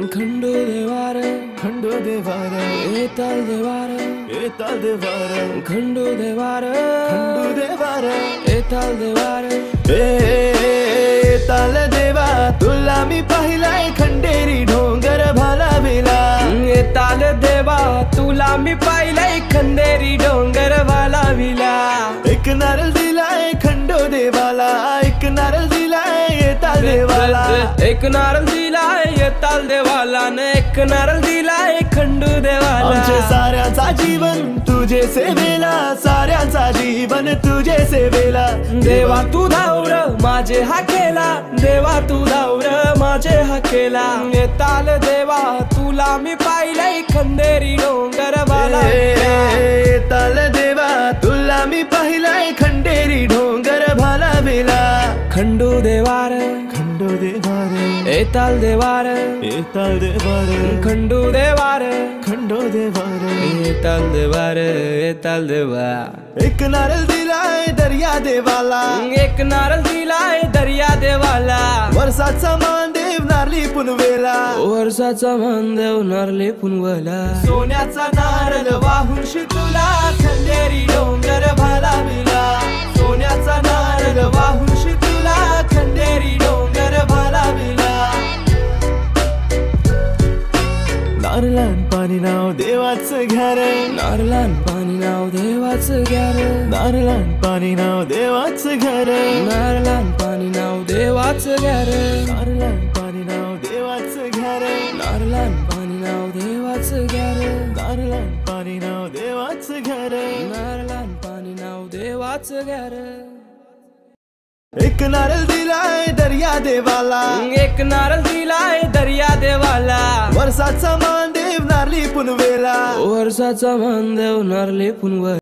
खंडो देवार खंडो देवार येताल देवार येताल देवार खंडो देवार खंडो देवार. येताल देवार. ए ताल देवा तुला मी पाहिलाय खंडेरी डोंगर भाला बेला येताल देवा तुला मी पाहिलंय खंदेरी डोंगर वाला विला. एक नारळ दिलाय खंडो देवाला एक नारळ दिलाय येताल देवाला एक नारळ दिलाय येताल देवाला न एक नारळ दिलाय खंडू आमचे देवाला साऱ्यांचा जीवन तुझे सेवेला. साऱ्यांचा जीवन तुझे सेवेला. देवा तू धावर माझे हा केला देवा तू धावर माझे हा केला येताल देवा तुला मी पाहिलंय खंदेरी डोंगर खंडो देवार येताल देवार येताल देवार खंडू देवार खंडो देवार येताल देवार येताल देवा एक नारळ दिलाय दर्या देवाला। एक नारळ दिलाय दर्या देवाला। वर्षाचा मानदेव नारली पुनवेला वर्षाचा मान देव नारले पुनवला सोन्याचा नारळ वाहून शितुला लहानपणी नाव देवाचं घर. नार लहानपणी नाव देवाचं घर. नार लहानपणी नाव देवाचं घर. नार लहानपणी नाव देवाचं घर. नार लहानपणी नाव देवाचं घर. नार लहानपणी नाव देवाचं घर. नार लहानपणी नाव देवाचं घर. नार लहानपणी नाव देवाचं घर. एक नारळ दिलाय दर्या देवाला. एक नारळ दिलाय दर्या देवाला. वर्षाचा मान देवनारली पुनवेला वर्षाचा मान देवनारली पुनवेला